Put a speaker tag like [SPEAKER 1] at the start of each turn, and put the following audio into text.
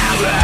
[SPEAKER 1] Never